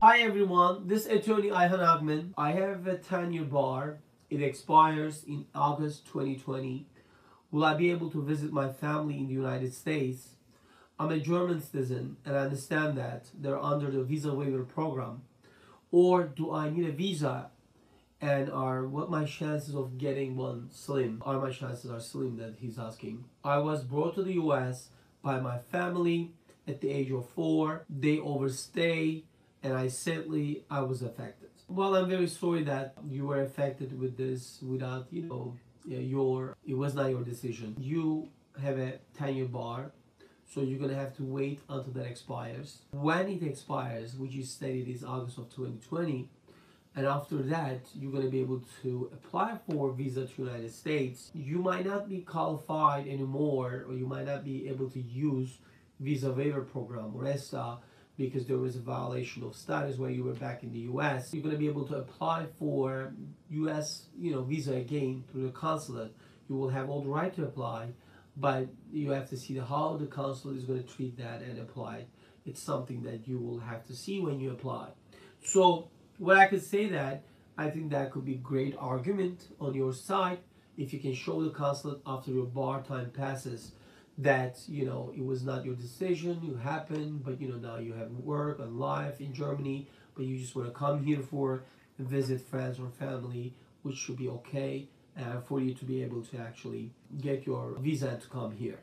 Hi everyone, this is attorney Ayhan Ogmen. I have a 10-year bar. It expires in August 2020. Will I be able to visit my family in the United States? I'm a German citizen and I understand that they're under the visa waiver program. Or do I need a visa and are what my chances of getting one slim? Are my chances are slim that he's asking. I was brought to the US by my family at the age of four. They overstay and I sadly I was affected. Well, I'm very sorry that you were affected with this without you know your it was not your decision. You have a 10 year bar, so you're gonna have to wait until that expires. When it expires, which you stated is August of 2020, and after that you're going to be able to apply for visa to United States you might not be qualified anymore or you might not be able to use visa waiver program or ESTA because there was a violation of status when you were back in the US. You're going to be able to apply for US, you know, visa again through the consulate. You will have all the right to apply, but you have to see how the consulate is going to treat that and apply. It's something that you will have to see when you apply. So, what I could say that I think that could be great argument on your side if you can show the consulate after your bar time passes that you know it was not your decision you happened but you know now you have work and life in germany but you just want to come here for visit friends or family which should be okay uh, for you to be able to actually get your visa to come here